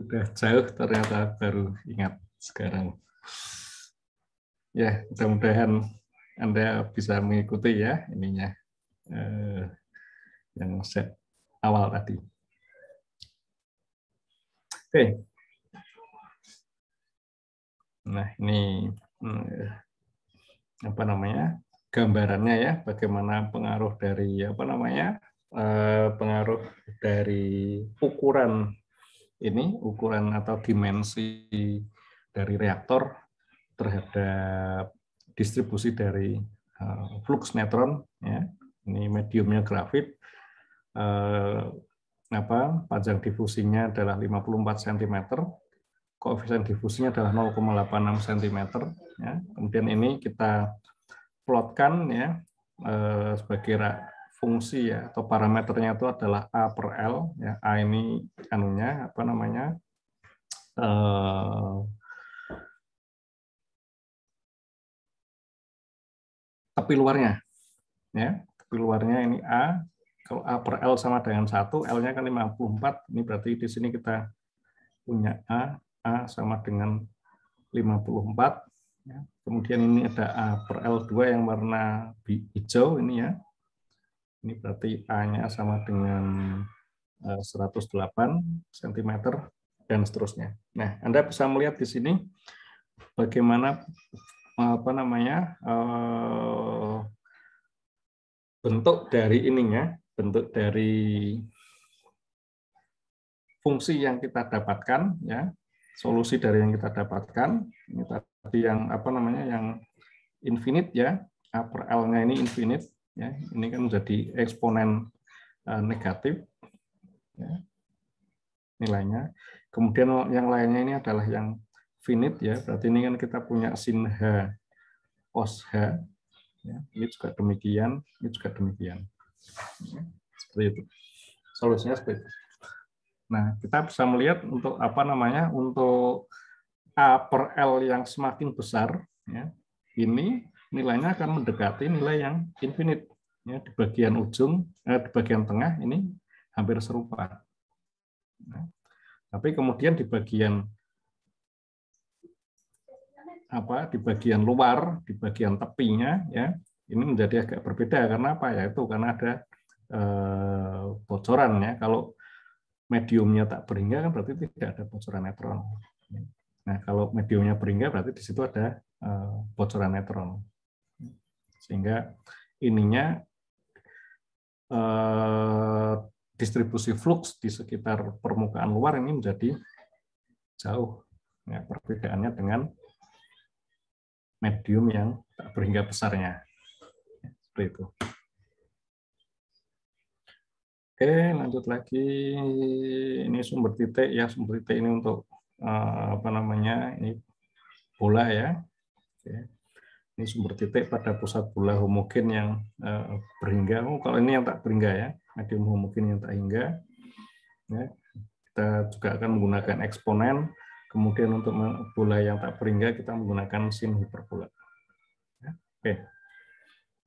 Sudah jauh ternyata baru ingat sekarang. Ya, mudah-mudahan Anda bisa mengikuti ya ininya eh, yang set awal tadi. Oke. Nah, ini eh, apa namanya? gambarannya ya bagaimana pengaruh dari apa namanya? Eh, pengaruh dari ukuran ini ukuran atau dimensi dari reaktor terhadap distribusi dari uh, flux neutron ya. Ini mediumnya grafit. Uh, apa panjang difusinya adalah 54 cm koefisien difusinya adalah 0,86 cm ya. Kemudian ini kita plotkan ya uh, sebagai fungsi ya atau parameternya itu adalah a per l ya. A ini anunya apa namanya? Uh, tepi luarnya ya. Tepi luarnya ini a. Kalau a per l sama dengan satu l-nya kan 54 ini berarti di sini kita punya a a sama dengan 54 ya. kemudian ini ada a per l2 yang warna hijau ini ya ini berarti A-nya sama dengan 108 eh, cm dan seterusnya. Nah, Anda bisa melihat di sini bagaimana apa namanya eh, bentuk dari ininya, bentuk dari fungsi yang kita dapatkan, ya, solusi dari yang kita dapatkan. Ini tadi yang apa namanya yang infinite ya, A per L-nya ini infinite ya ini kan menjadi eksponen uh, negatif ya, nilainya. Kemudian yang lainnya ini adalah yang finite ya. Berarti ini kan kita punya sin h cos h ya, ini juga demikian ini juga demikian. Seperti itu. Solusinya seperti itu. Nah kita bisa melihat untuk apa namanya untuk a per l yang semakin besar ya ini nilainya akan mendekati nilai yang infinite. Ya, di bagian ujung, eh, di bagian tengah ini hampir serupa. Nah, tapi kemudian di bagian apa di bagian luar, di bagian tepinya ya ini menjadi agak berbeda karena apa ya itu karena ada eh, bocoran ya kalau mediumnya tak berhingga kan berarti tidak ada bocoran neutron. Nah kalau mediumnya berhingga berarti di situ ada eh, bocoran neutron sehingga ininya eh, distribusi flux di sekitar permukaan luar ini menjadi jauh ya, perbedaannya dengan medium yang tak berhingga besarnya seperti itu. Oke, lanjut lagi. Ini sumber titik ya, sumber titik ini untuk eh, apa namanya? Ini bola ya. Oke ini sumber titik pada pusat bola homogen yang uh, berhingga. Oh, kalau ini yang tak berhingga ya, medium homogen yang tak hingga. Ya, kita juga akan menggunakan eksponen. Kemudian untuk bola yang tak berhingga kita menggunakan sin hiperbola. Ya, Oke.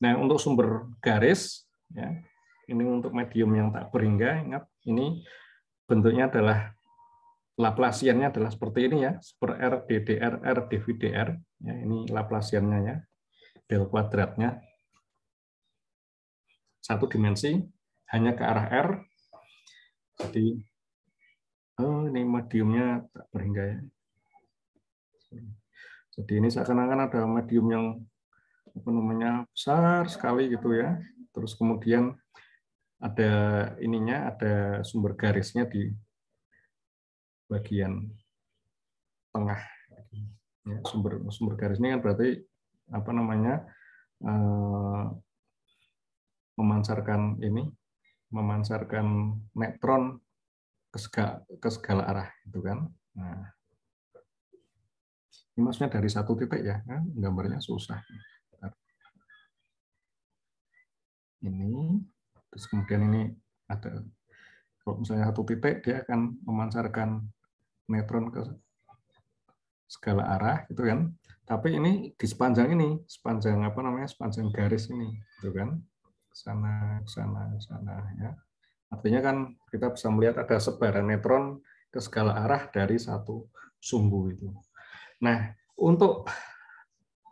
Nah untuk sumber garis, ya, ini untuk medium yang tak berhingga. Ingat ini bentuknya adalah Laplasiannya adalah seperti ini ya, super R, DDR, R, DVDR. Ya, ini Laplasiannya ya, del kuadratnya. Satu dimensi, hanya ke arah R. Jadi, oh ini mediumnya tak berhingga ya. Jadi ini seakan-akan ada medium yang apa namanya besar sekali gitu ya. Terus kemudian ada ininya, ada sumber garisnya di bagian tengah ya, sumber sumber garis ini kan berarti apa namanya uh, memancarkan ini memancarkan neutron ke segala, ke segala arah itu kan nah ini maksudnya dari satu titik ya kan? gambarnya susah ini terus kemudian ini ada kalau misalnya satu titik dia akan memancarkan neutron ke segala arah gitu kan tapi ini di sepanjang ini sepanjang apa namanya sepanjang garis ini gitu kan sana sana sana ya artinya kan kita bisa melihat ada sebaran neutron ke segala arah dari satu sumbu itu. Nah, untuk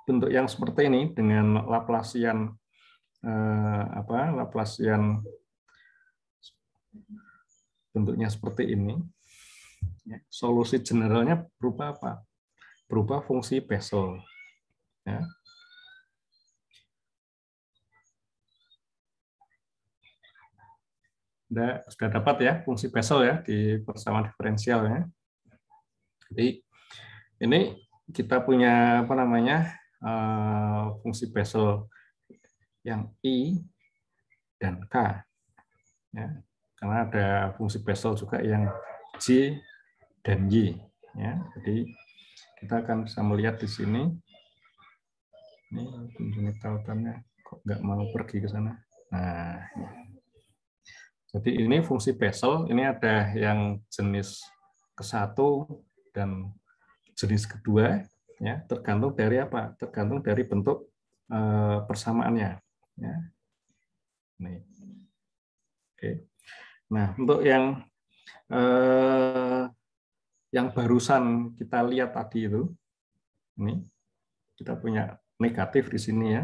bentuk yang seperti ini dengan Laplacian eh, apa Laplacian bentuknya seperti ini, ya, solusi generalnya berupa apa? Berupa fungsi Bessel. Ya. sudah sudah dapat ya fungsi Bessel ya di persamaan diferensial ya. Jadi ini kita punya apa namanya uh, fungsi Bessel yang i dan k ya karena ada fungsi Bessel juga yang j dan y ya jadi kita akan bisa melihat di sini ini kunjungi tautannya kok nggak mau pergi ke sana nah. Jadi ini fungsi Bessel, ini ada yang jenis ke satu dan jenis kedua, ya tergantung dari apa? Tergantung dari bentuk eh, persamaannya. Ya. Nih. Oke. Nah untuk yang eh, yang barusan kita lihat tadi itu, ini kita punya negatif di sini ya.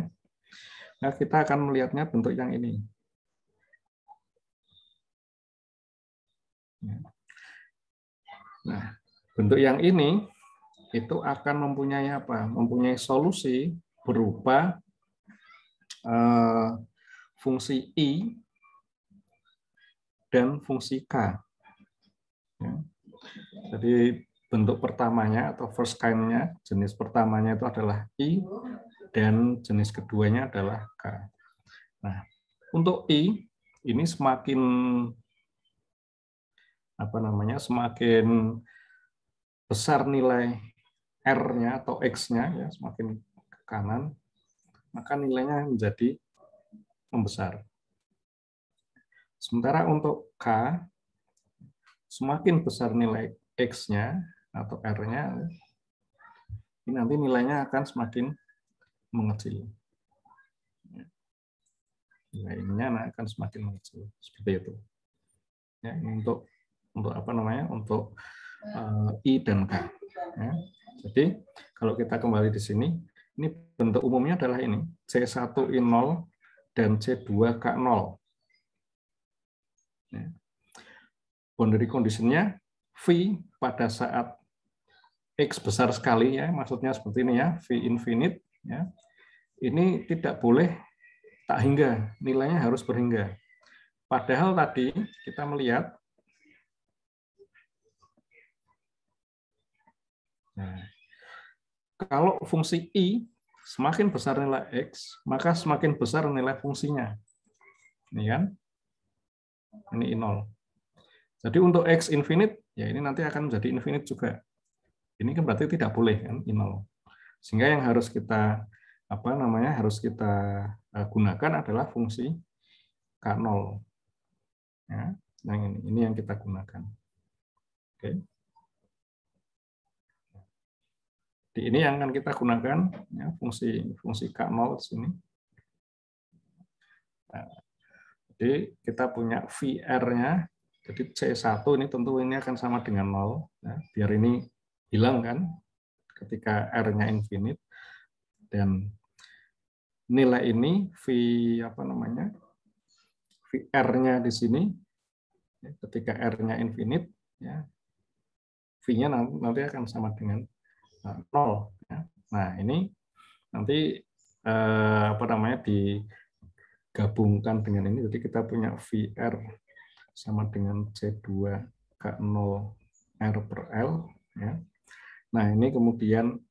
Nah kita akan melihatnya bentuk yang ini. Ya. Nah, bentuk yang ini itu akan mempunyai apa? Mempunyai solusi berupa uh, fungsi i dan fungsi k. Ya. Jadi bentuk pertamanya atau first kind-nya, jenis pertamanya itu adalah i dan jenis keduanya adalah k. Nah, untuk i ini semakin apa namanya semakin besar nilai R-nya atau X-nya ya semakin ke kanan maka nilainya menjadi membesar. Sementara untuk K semakin besar nilai X-nya atau R-nya ini nanti nilainya akan semakin mengecil. Nilainya akan semakin mengecil seperti itu. Ya, untuk untuk apa namanya untuk uh, i dan k. Ya. Jadi kalau kita kembali di sini, ini bentuk umumnya adalah ini C1I0 dan C2K0. Ya. Boundary conditionnya V pada saat X besar sekali ya, maksudnya seperti ini ya, V infinite ya. Ini tidak boleh tak hingga, nilainya harus berhingga. Padahal tadi kita melihat Nah, kalau fungsi i semakin besar nilai x, maka semakin besar nilai fungsinya. Ini kan? Ini i0. Jadi untuk x infinite, ya ini nanti akan menjadi infinite juga. Ini kan berarti tidak boleh kan i0. Sehingga yang harus kita apa namanya harus kita eh, gunakan adalah fungsi k0. Ya, yang ini, ini yang kita gunakan. Oke. Jadi ini yang akan kita gunakan ya, fungsi fungsi K0 di sini. Nah, jadi kita punya VR-nya, jadi C1 ini tentu ini akan sama dengan 0, ya, biar ini hilang kan ketika R-nya infinite. Dan nilai ini V apa namanya VR-nya di sini ya, ketika R-nya infinite ya V-nya nanti akan sama dengan nol. Ya. Nah ini nanti eh, apa namanya digabungkan dengan ini, jadi kita punya VR sama dengan C2 K0 R per L. Ya. Nah ini kemudian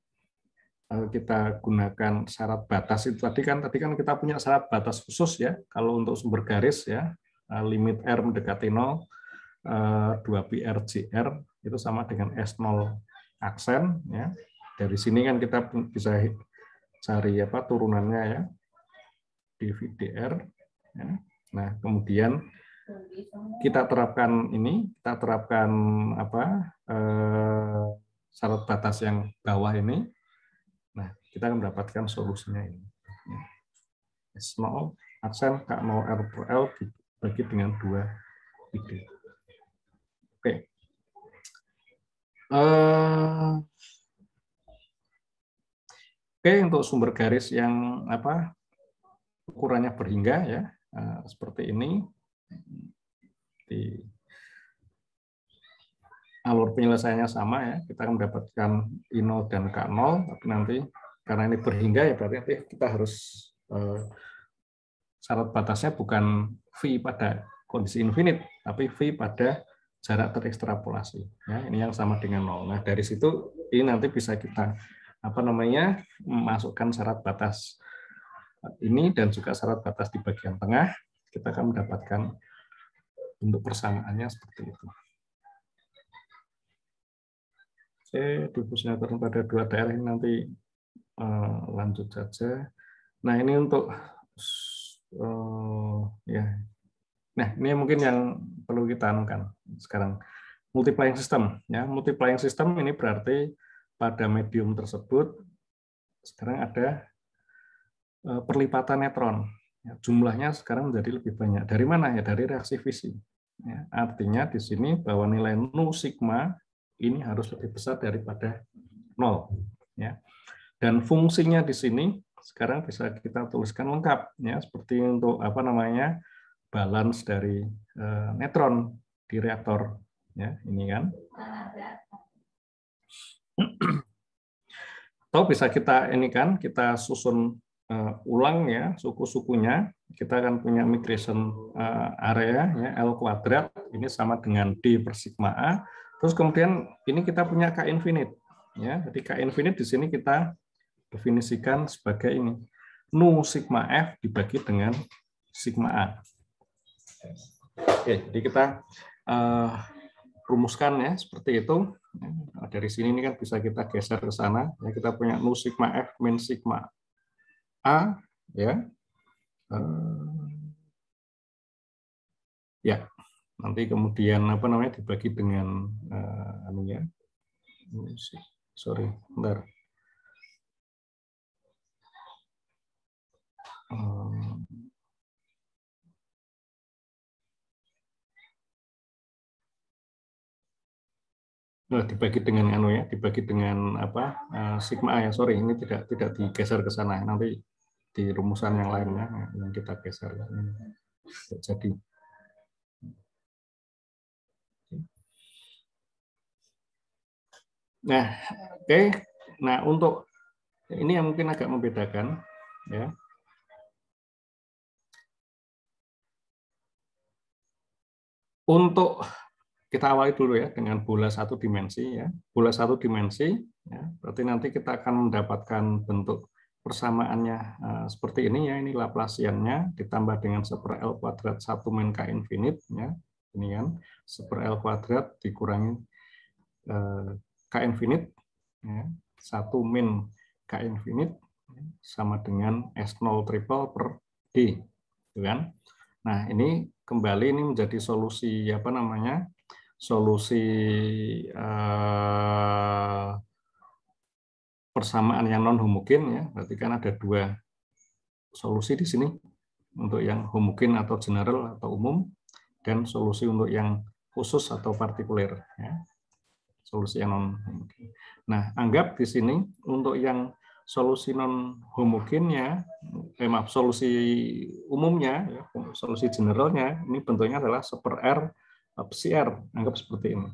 eh, kita gunakan syarat batas itu tadi kan tadi kan kita punya syarat batas khusus ya kalau untuk sumber garis ya eh, limit r mendekati 0 2 PR GR itu sama dengan S0 aksen ya. Dari sini kan kita bisa cari apa turunannya ya di VDR ya. Nah, kemudian kita terapkan ini, kita terapkan apa eh, syarat batas yang bawah ini. Nah, kita akan mendapatkan solusinya ini. S0 aksen K0 R per L dibagi dengan dua ide. Oke. Uh, Oke, untuk sumber garis yang apa ukurannya berhingga ya, uh, seperti ini di alur penyelesaiannya sama ya, kita akan mendapatkan I0 dan K0, tapi nanti karena ini berhingga ya berarti nanti kita harus uh, syarat batasnya bukan V pada kondisi infinite, tapi V pada jarak terekstrapolasi. Ya, ini yang sama dengan nol. Nah dari situ ini nanti bisa kita apa namanya masukkan syarat batas ini dan juga syarat batas di bagian tengah. Kita akan mendapatkan bentuk persamaannya seperti itu. Oke, difusinya pada dua daerah ini nanti uh, lanjut saja. Nah ini untuk uh, ya Nah, ini mungkin yang perlu kita anukan sekarang. Multiplying system. Ya, multiplying system ini berarti pada medium tersebut sekarang ada e, perlipatan neutron. Ya, jumlahnya sekarang menjadi lebih banyak. Dari mana ya? Dari reaksi fisi. Ya, artinya di sini bahwa nilai nu sigma ini harus lebih besar daripada nol. Ya. Dan fungsinya di sini sekarang bisa kita tuliskan lengkap ya seperti untuk apa namanya balance dari uh, neutron di reaktor ya ini kan atau bisa kita ini kan kita susun uh, ulang ya suku-sukunya kita akan punya migration uh, area ya L kuadrat ini sama dengan D per sigma A terus kemudian ini kita punya K infinite ya jadi K infinite di sini kita definisikan sebagai ini nu sigma F dibagi dengan sigma A Oke, jadi kita uh, rumuskan ya seperti itu. Nah, dari sini ini kan bisa kita geser ke sana. Ya, kita punya nu sigma f min sigma a ya. Uh, ya, nanti kemudian apa namanya dibagi dengan uh, anunya. Sorry, bentar. Nah, dibagi dengan anu ya, dibagi dengan apa uh, sigma A ya. Sorry, ini tidak tidak digeser ke sana. Nanti di rumusan yang lainnya yang kita geser. Jadi Nah, oke. Okay. Nah, untuk ini yang mungkin agak membedakan ya. Untuk kita awali dulu ya dengan bola satu dimensi ya. Bola satu dimensi ya, berarti nanti kita akan mendapatkan bentuk persamaannya uh, seperti ini ya. Ini Laplaciannya ditambah dengan seper L kuadrat 1 min K infinite ya. Ini kan seper L kuadrat dikurangi uh, K infinite ya. 1 min K infinite ya, sama dengan S0 triple per D. Gitu kan? Nah, ini kembali ini menjadi solusi apa namanya? solusi uh, persamaan yang non homogen ya berarti kan ada dua solusi di sini untuk yang homogen atau general atau umum dan solusi untuk yang khusus atau partikuler ya solusi yang non homogen. Nah anggap di sini untuk yang solusi non homogennya eh maaf solusi umumnya ya, solusi generalnya ini bentuknya adalah seper r PCR anggap seperti ini.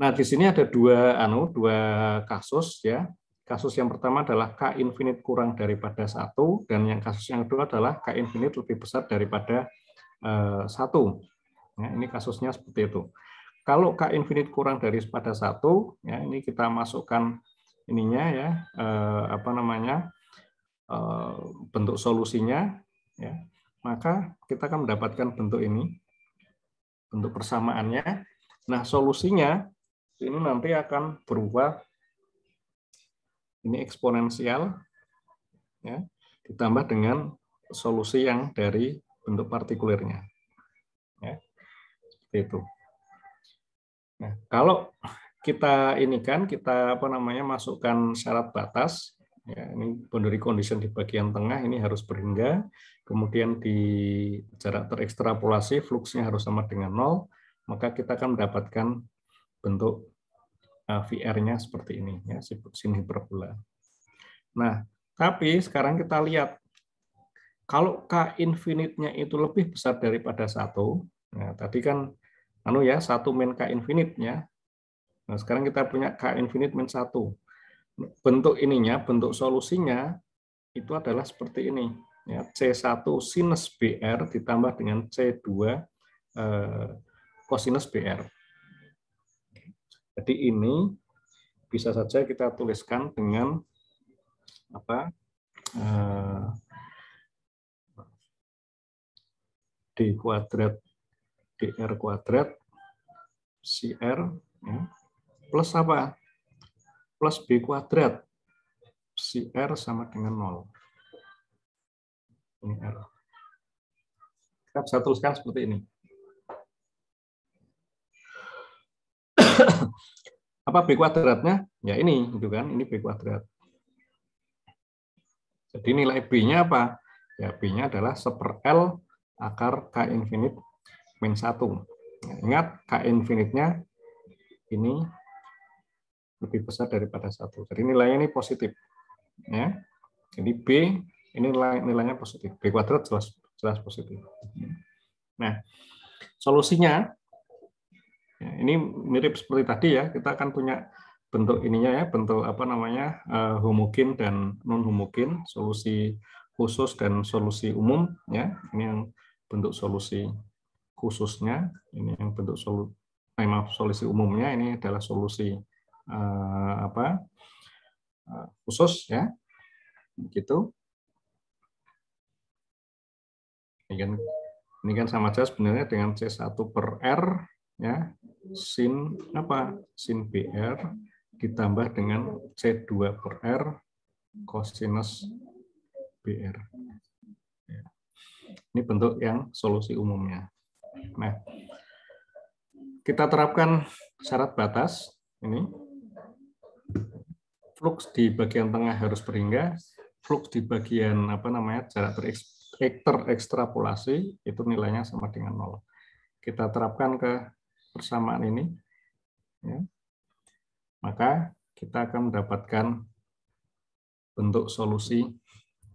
Nah, di sini ada dua anu, dua kasus ya. Kasus yang pertama adalah K infinite kurang daripada satu dan yang kasus yang kedua adalah K infinite lebih besar daripada eh, satu. Ya, ini kasusnya seperti itu. Kalau K infinite kurang daripada satu, ya ini kita masukkan ininya ya, eh, apa namanya, eh, bentuk solusinya, ya maka kita akan mendapatkan bentuk ini bentuk persamaannya. Nah, solusinya ini nanti akan berubah ini eksponensial ya, ditambah dengan solusi yang dari bentuk partikulernya. Ya, seperti itu. Nah, kalau kita ini kan kita apa namanya masukkan syarat batas ya ini boundary condition di bagian tengah ini harus berhingga kemudian di jarak terekstrapolasi fluxnya harus sama dengan nol, maka kita akan mendapatkan bentuk VR-nya seperti ini ya sin hiperbola. Nah, tapi sekarang kita lihat kalau K infinite-nya itu lebih besar daripada satu, nah tadi kan anu ya satu min K infinite-nya. Nah, sekarang kita punya K infinite min satu. Bentuk ininya, bentuk solusinya itu adalah seperti ini. Ya, C1 sinus BR ditambah dengan C2 eh, kosinus BR. Jadi ini bisa saja kita tuliskan dengan apa eh, D kuadrat DR kuadrat CR ya, plus apa? Plus B kuadrat CR sama dengan 0. Ini R. Kita bisa tuliskan seperti ini. Apa B kuadratnya? Ya ini, gitu kan? Ini B kuadrat. Jadi nilai B-nya apa? Ya B-nya adalah seper L akar K infinite min 1. Nah, ingat, K infinite-nya ini lebih besar daripada 1. Jadi nilainya ini positif. Ya. Jadi B ini nilai, nilainya positif. B kuadrat jelas jelas positif. Nah, solusinya ya, ini mirip seperti tadi ya. Kita akan punya bentuk ininya ya, bentuk apa namanya uh, homogen dan non homogen, solusi khusus dan solusi umum ya. Ini yang bentuk solusi khususnya, ini yang bentuk solu, eh, maaf, solusi umumnya ini adalah solusi uh, apa uh, khusus ya, gitu. Ini kan, ini kan sama saja sebenarnya dengan C1 per R ya sin apa sin BR ditambah dengan C2 per R cosinus BR. Ini bentuk yang solusi umumnya. Nah, kita terapkan syarat batas ini. Flux di bagian tengah harus berhingga, flux di bagian apa namanya jarak terekstrapolasi itu nilainya sama dengan nol. Kita terapkan ke persamaan ini, ya. maka kita akan mendapatkan bentuk solusi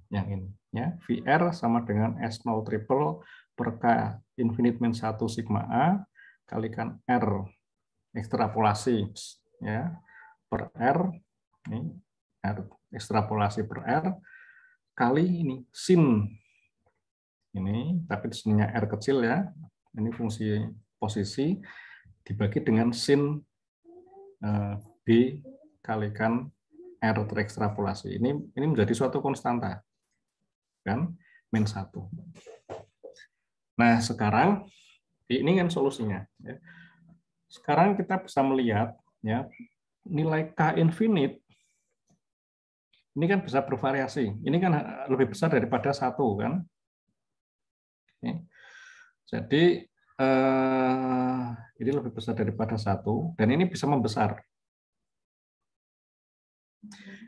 yang ini ya. VR sama dengan S0 triple per K infinite min 1 sigma A kalikan R ekstrapolasi ya per R ini R ekstrapolasi per R kali ini sin. Ini tapi sinnya R kecil ya. Ini fungsi posisi dibagi dengan sin eh, B kalikan R terekstrapolasi ini ini menjadi suatu konstanta kan min satu. Nah, sekarang ini kan solusinya. Ya. Sekarang kita bisa melihat ya nilai K infinite ini kan bisa bervariasi. Ini kan lebih besar daripada satu kan. Jadi eh, ini lebih besar daripada satu dan ini bisa membesar.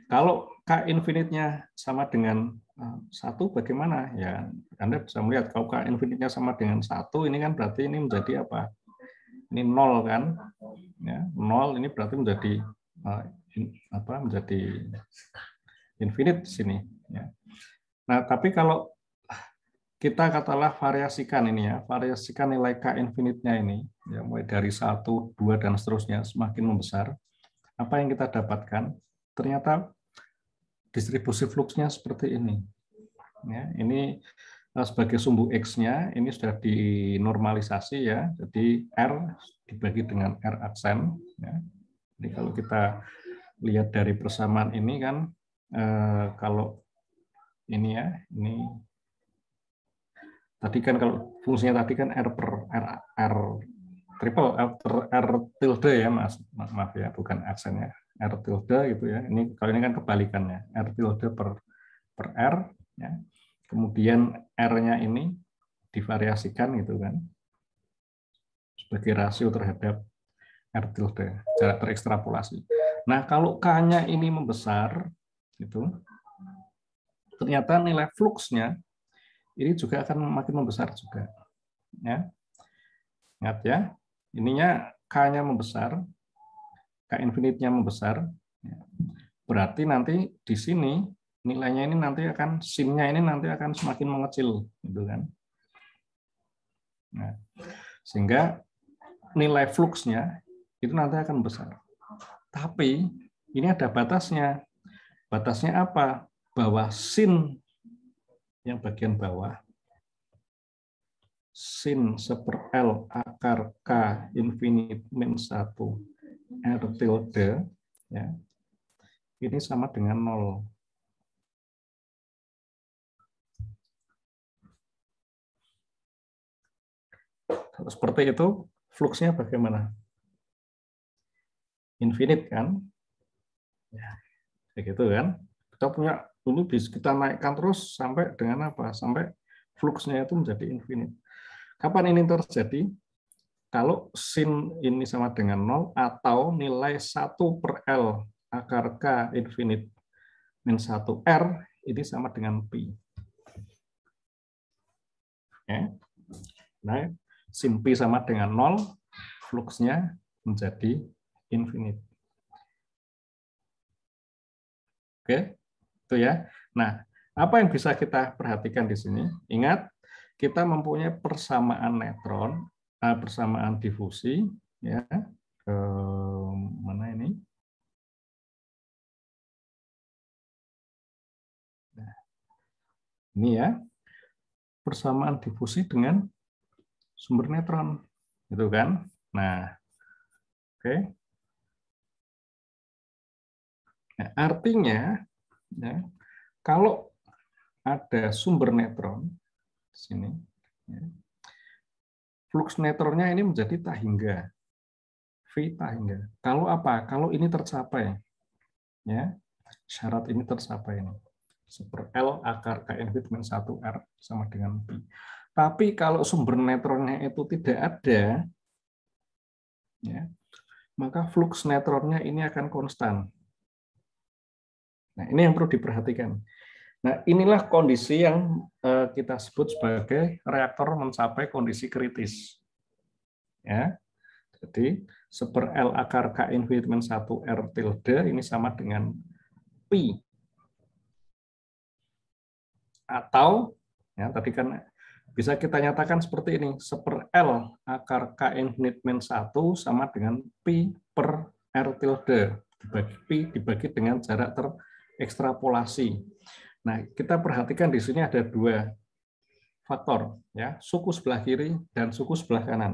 Kalau K infinite-nya sama dengan eh, satu bagaimana? Ya, Anda bisa melihat kalau K infinite-nya sama dengan satu, ini kan berarti ini menjadi apa? Ini nol kan? Ya, nol ini berarti menjadi uh, in, apa? Menjadi infinite sini. Ya. Nah, tapi kalau kita katalah variasikan ini ya, variasikan nilai K infinite-nya ini, ya mulai dari satu, dua dan seterusnya semakin membesar, apa yang kita dapatkan? Ternyata distribusi fluxnya seperti ini. Ya, ini eh, sebagai sumbu X-nya, ini sudah dinormalisasi ya, jadi R dibagi dengan R aksen. Ya. Jadi kalau kita lihat dari persamaan ini kan, eh, kalau ini ya, ini tadi kan kalau fungsinya tadi kan R per R, R triple R, R tilde ya mas maaf ya bukan aksennya R tilde gitu ya. Ini kalau ini kan kebalikannya. R tilde per per R ya. Kemudian R-nya ini divariasikan gitu kan. Sebagai rasio terhadap R tilde, jarak terekstrapolasi. Nah, kalau K-nya ini membesar gitu, ternyata nilai fluxnya ini juga akan makin membesar juga. Ya. Ingat ya, ininya K-nya membesar, K infinite-nya membesar, ya, berarti nanti di sini nilainya ini nanti akan sinnya ini nanti akan semakin mengecil, gitu kan? Nah, sehingga nilai fluxnya itu nanti akan besar. Tapi ini ada batasnya. Batasnya apa? Bahwa sin yang bagian bawah sin seper L akar K infinite min 1 R tilde ya, ini sama dengan 0. Seperti itu, fluxnya bagaimana? Infinite kan? Ya, kayak gitu kan? Kita punya ini bisa kita naikkan terus sampai dengan apa? Sampai fluxnya itu menjadi infinite. Kapan ini terjadi? Kalau sin ini sama dengan 0 atau nilai 1 per L akar K infinite min 1 R ini sama dengan pi. Nah, sin pi sama dengan 0, fluxnya menjadi infinite. Oke, itu ya. Nah, apa yang bisa kita perhatikan di sini? Ingat, kita mempunyai persamaan neutron, uh, persamaan difusi, ya, ke mana ini? Nah, ini ya, persamaan difusi dengan sumber neutron, gitu kan? Nah, oke. Okay. Nah, artinya, ya, kalau ada sumber neutron, sini. Ya. Flux neutronnya ini menjadi tahingga. V tahingga. Kalau apa? Kalau ini tercapai. ya Syarat ini tercapai. Ini. Super L akar KN min 1 R sama dengan P. Tapi kalau sumber neutronnya itu tidak ada, ya, maka flux neutronnya ini akan konstan. Nah, ini yang perlu diperhatikan. Nah, inilah kondisi yang eh, kita sebut sebagai reaktor mencapai kondisi kritis. Ya. Jadi, seper L akar K infinite 1 R tilde ini sama dengan pi. Atau, ya tadi kan bisa kita nyatakan seperti ini, seper L akar K infinite 1 sama dengan pi per R tilde. Dibagi pi dibagi dengan jarak terekstrapolasi. Nah, kita perhatikan di sini ada dua faktor, ya, suku sebelah kiri dan suku sebelah kanan.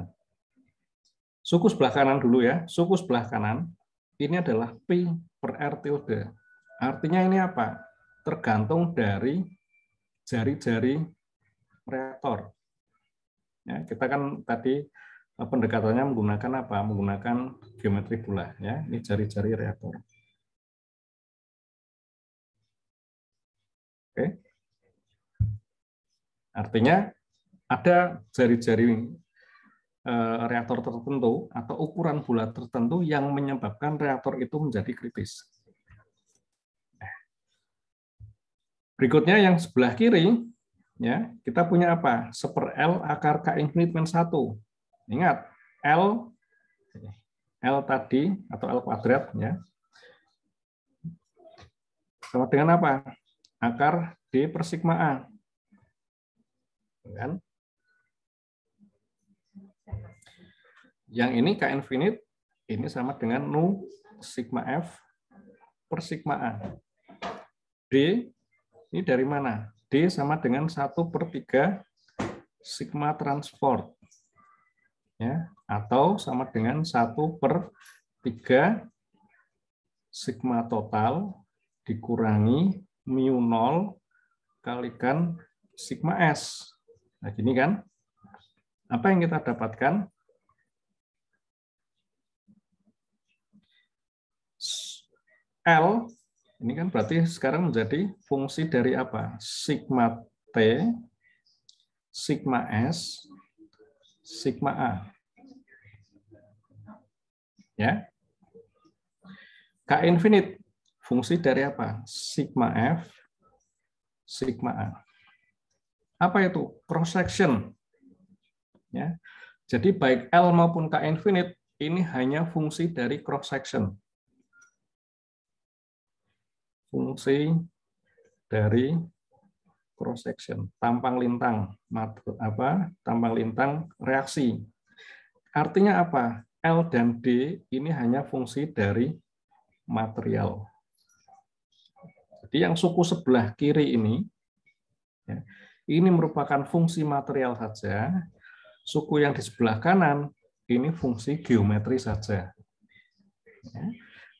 Suku sebelah kanan dulu ya, suku sebelah kanan ini adalah P per R tilde. Artinya ini apa? Tergantung dari jari-jari reaktor. Ya, kita kan tadi eh, pendekatannya menggunakan apa? Menggunakan geometri bulat. Ya, ini jari-jari reaktor. Oke. Artinya ada jari-jari eh, reaktor tertentu atau ukuran bulat tertentu yang menyebabkan reaktor itu menjadi kritis. Berikutnya yang sebelah kiri, ya kita punya apa? Seper L akar K infinite min 1. Ingat, L L tadi atau L kuadrat ya. Sama dengan apa? Akar D per sigma A. Kan? Yang ini K infinite, ini sama dengan nu sigma F per sigma A. D, ini dari mana? D sama dengan 1 per 3 sigma transport. Ya, atau sama dengan 1 per 3 sigma total dikurangi mu 0 kalikan sigma S. Nah, gini kan? Apa yang kita dapatkan? L, ini kan berarti sekarang menjadi fungsi dari apa? Sigma T, sigma S, sigma A. Ya. K infinite Fungsi dari apa? Sigma F, sigma A. Apa itu? Cross section. Ya. Jadi baik L maupun K infinite ini hanya fungsi dari cross section. fungsi dari cross section, tampang lintang, apa? Tampang lintang reaksi. Artinya apa? L dan D ini hanya fungsi dari material. Jadi yang suku sebelah kiri ini, ya, ini merupakan fungsi material saja. Suku yang di sebelah kanan ini fungsi geometri saja. Ya.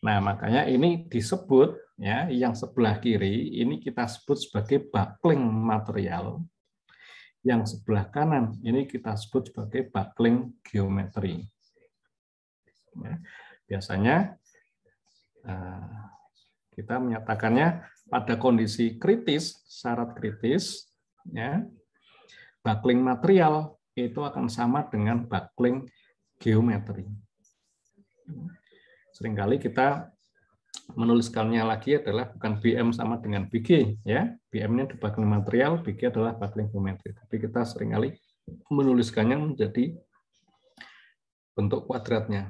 Nah, makanya ini disebut ya yang sebelah kiri ini kita sebut sebagai buckling material. Yang sebelah kanan ini kita sebut sebagai buckling geometri. Ya. Biasanya eh, kita menyatakannya pada kondisi kritis, syarat kritis, ya, buckling material itu akan sama dengan buckling geometri. Seringkali kita menuliskannya lagi adalah bukan BM sama dengan BG ya. BM-nya buckling material, BG adalah buckling geometri. Tapi kita sering kali menuliskannya menjadi bentuk kuadratnya.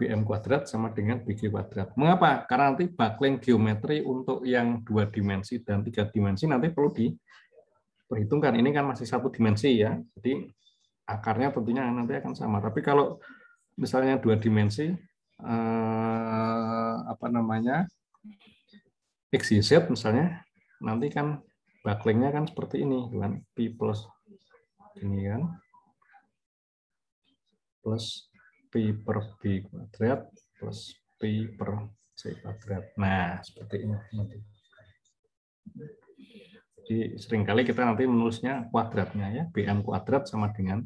BM kuadrat sama dengan BG kuadrat. Mengapa? Karena nanti buckling geometri untuk yang dua dimensi dan tiga dimensi nanti perlu diperhitungkan. Ini kan masih satu dimensi ya. Jadi akarnya tentunya nanti akan sama. Tapi kalau misalnya dua dimensi, eh, apa namanya, x, y, z misalnya, nanti kan backlingnya kan seperti ini, kan p plus ini kan plus P per B kuadrat plus P per C kuadrat. Nah, seperti ini nanti. Jadi sering kali kita nanti menulisnya kuadratnya ya, BM kuadrat sama dengan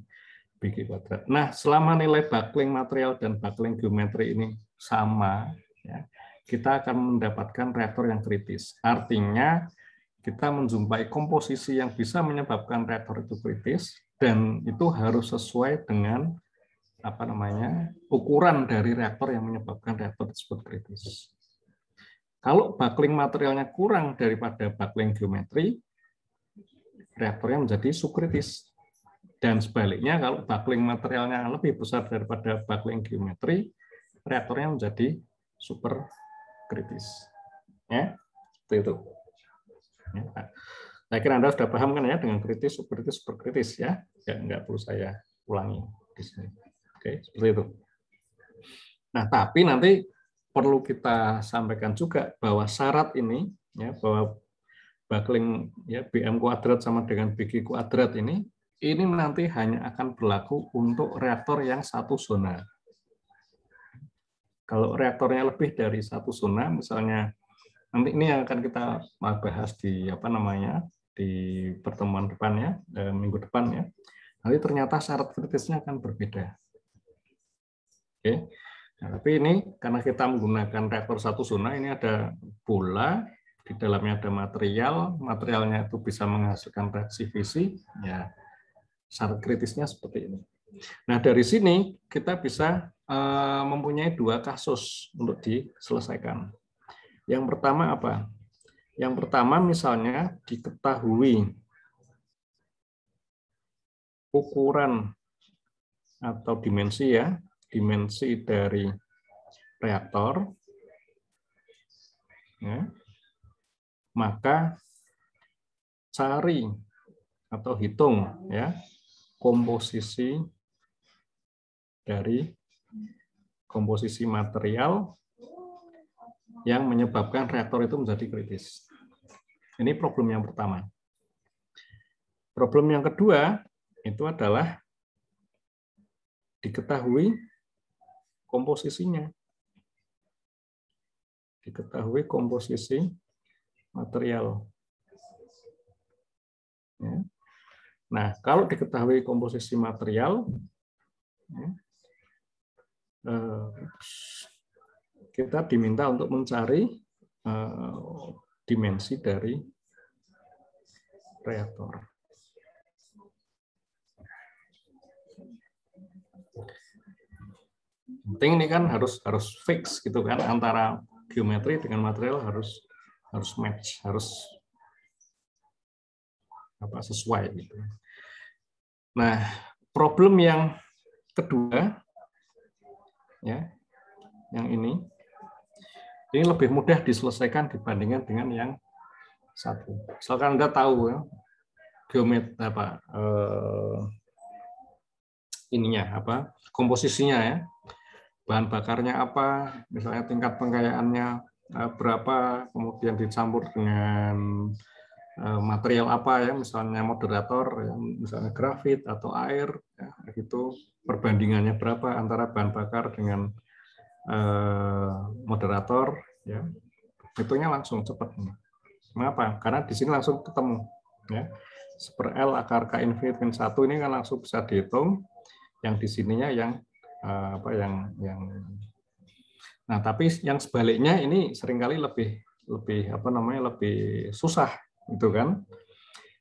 BG kuadrat. Nah, selama nilai buckling material dan buckling geometri ini sama, ya, kita akan mendapatkan reaktor yang kritis. Artinya, kita menjumpai komposisi yang bisa menyebabkan reaktor itu kritis, dan itu harus sesuai dengan apa namanya ukuran dari reaktor yang menyebabkan reaktor tersebut kritis. Kalau buckling materialnya kurang daripada buckling geometri, reaktornya menjadi subkritis. Dan sebaliknya, kalau buckling materialnya lebih besar daripada buckling geometri, reaktornya menjadi super kritis. Ya, seperti itu. Ya. Saya kira Anda sudah paham kan ya dengan kritis, subkritis, superkritis ya. Ya, nggak perlu saya ulangi di sini. Oke, seperti itu. Nah, tapi nanti perlu kita sampaikan juga bahwa syarat ini ya bahwa buckling ya BM kuadrat sama dengan BG kuadrat ini ini nanti hanya akan berlaku untuk reaktor yang satu zona. Kalau reaktornya lebih dari satu zona, misalnya nanti ini yang akan kita bahas di apa namanya di pertemuan depannya eh, minggu depan ya. Nanti ternyata syarat kritisnya akan berbeda. Oke. Nah, tapi ini karena kita menggunakan reaktor satu zona, ini ada bola, di dalamnya ada material, materialnya itu bisa menghasilkan reaksi visi, ya syarat kritisnya seperti ini. Nah dari sini kita bisa uh, mempunyai dua kasus untuk diselesaikan. Yang pertama apa? Yang pertama misalnya diketahui ukuran atau dimensi ya dimensi dari reaktor, ya, maka cari atau hitung ya komposisi dari komposisi material yang menyebabkan reaktor itu menjadi kritis. Ini problem yang pertama. Problem yang kedua itu adalah diketahui komposisinya. Diketahui komposisi material. Ya. Nah, kalau diketahui komposisi material, ya, eh, kita diminta untuk mencari eh, dimensi dari reaktor. Penting ini kan harus harus fix gitu kan antara geometri dengan material harus harus match harus apa sesuai gitu. Nah problem yang kedua ya yang ini ini lebih mudah diselesaikan dibandingkan dengan yang satu. Misalkan Anda tahu ya, geomet apa eh, ininya apa komposisinya ya bahan bakarnya apa misalnya tingkat pengkayaannya eh, berapa kemudian dicampur dengan eh, material apa ya misalnya moderator ya, misalnya grafit atau air ya, gitu perbandingannya berapa antara bahan bakar dengan eh, moderator ya hitungnya langsung cepat Mengapa? Karena di sini langsung ketemu. Ya. Super L akar K infinite min 1 ini kan langsung bisa dihitung. Yang di sininya yang apa yang yang Nah, tapi yang sebaliknya ini sering kali lebih lebih apa namanya lebih susah gitu kan.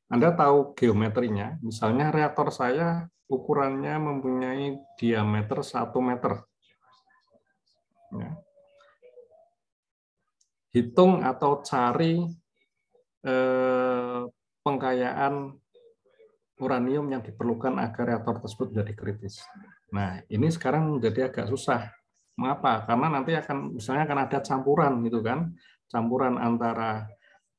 Anda tahu geometrinya, misalnya reaktor saya ukurannya mempunyai diameter 1 meter. Ya. Hitung atau cari Eh, pengkayaan uranium yang diperlukan agar reaktor tersebut menjadi kritis. Nah, ini sekarang menjadi agak susah. Mengapa? Karena nanti akan misalnya akan ada campuran gitu kan. Campuran antara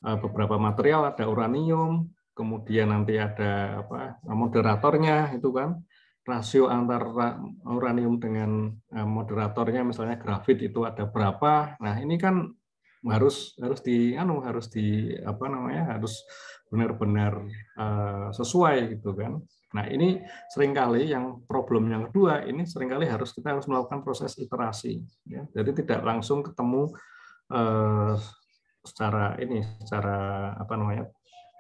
eh, beberapa material ada uranium, kemudian nanti ada apa moderatornya itu kan. Rasio antara uranium dengan eh, moderatornya misalnya grafit itu ada berapa. Nah, ini kan harus harus di anu harus di apa namanya harus benar-benar uh, sesuai gitu kan. Nah ini sering kali yang problem yang kedua ini sering kali harus kita harus melakukan proses iterasi. Ya. Jadi tidak langsung ketemu uh, secara ini secara apa namanya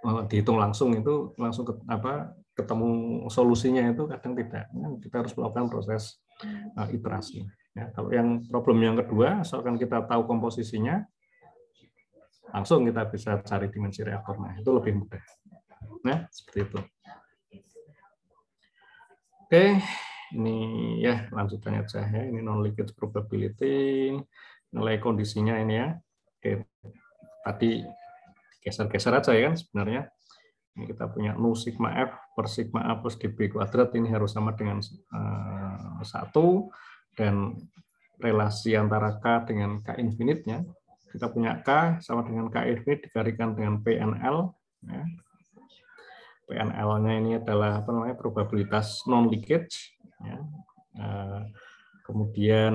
eh, dihitung langsung itu langsung ke, apa ketemu solusinya itu kadang tidak. Ya, kita harus melakukan proses uh, iterasi. Ya, kalau yang problem yang kedua, asalkan kita tahu komposisinya, langsung kita bisa cari dimensi reaktornya. Itu lebih mudah. Nah, seperti itu. Oke, ini ya lanjutannya aja ya. Ini non leakage probability, nilai kondisinya ini ya. Oke, tadi geser-geser aja ya kan sebenarnya. Ini kita punya nu sigma f per sigma a plus db kuadrat ini harus sama dengan uh, satu dan relasi antara k dengan k infinite-nya kita punya K sama dengan KIV dikalikan dengan PNL. Ya. PNL-nya ini adalah apa namanya probabilitas non leakage. Ya. Eh, kemudian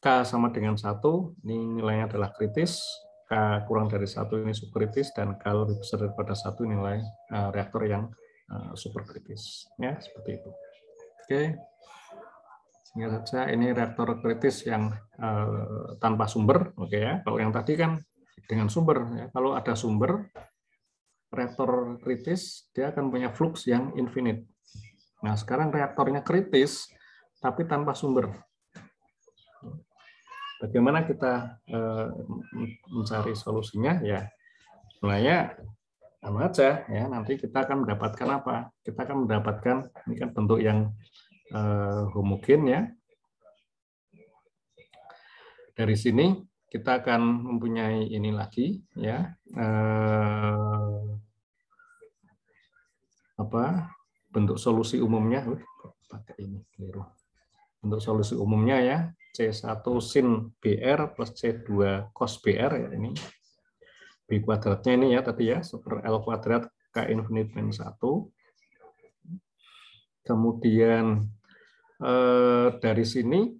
K sama dengan satu, ini nilainya adalah kritis. K kurang dari satu ini subkritis dan K lebih besar daripada satu nilai eh, reaktor yang uh, superkritis. Ya seperti itu. Oke. Sehingga saja ini reaktor kritis yang tanpa sumber, oke ya. Kalau yang tadi kan dengan sumber, ya. Kalau ada sumber, reaktor kritis dia akan punya flux yang infinite. Nah sekarang reaktornya kritis, tapi tanpa sumber. Bagaimana kita uh, mencari solusinya? Ya, sebenarnya sama aja ya. Nanti kita akan mendapatkan apa? Kita akan mendapatkan ini kan bentuk yang uh, homogen ya. Dari sini kita akan mempunyai ini lagi ya uh, apa bentuk solusi umumnya. Pakai ini keliru. Bentuk solusi umumnya ya C1 sin BR plus C2 cos BR ya ini. B kuadratnya ini ya tadi ya super L kuadrat K infinite min 1 kemudian Eh, dari sini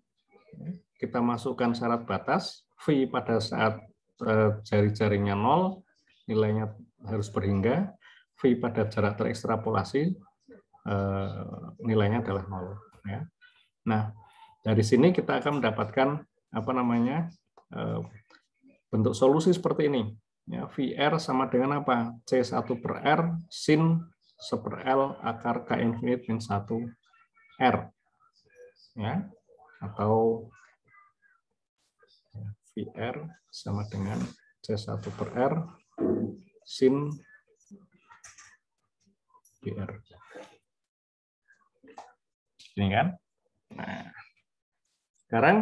kita masukkan syarat batas V pada saat eh, jari-jarinya nol nilainya harus berhingga V pada jarak terekstrapolasi eh, nilainya adalah nol ya. Nah, dari sini kita akan mendapatkan apa namanya bentuk solusi seperti ini. Ya, VR sama dengan apa? C1 per R sin seper L akar K infinite min 1 R ya atau VR sama dengan C1 per R sin BR. Ini kan? Nah, sekarang